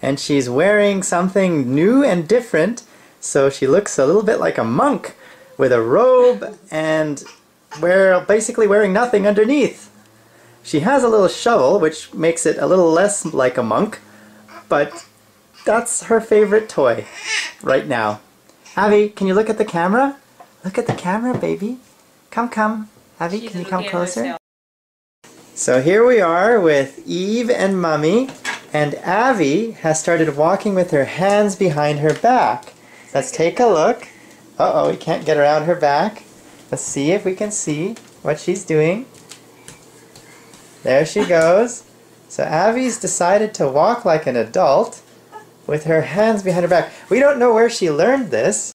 and she's wearing something new and different. So she looks a little bit like a monk with a robe and we're basically wearing nothing underneath. She has a little shovel, which makes it a little less like a monk, but that's her favorite toy right now. Avi, can you look at the camera? Look at the camera, baby. Come, come. Avi, She's can you come closer? So here we are with Eve and Mummy, and Avi has started walking with her hands behind her back. Let's take a look. Uh-oh, we can't get around her back. Let's see if we can see what she's doing. There she goes. So Avi's decided to walk like an adult with her hands behind her back. We don't know where she learned this,